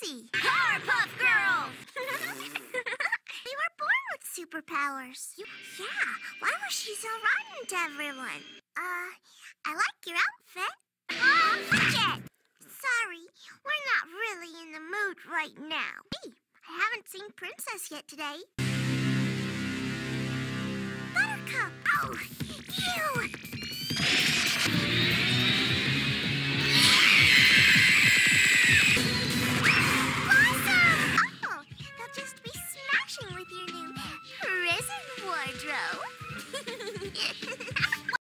Roxy. Powerpuff Girls! we were born with superpowers. You, yeah, why was she so rotten to everyone? Uh, I like your outfit. Oh, Bridget! Sorry, we're not really in the mood right now. Hey, I haven't seen Princess yet today. with your new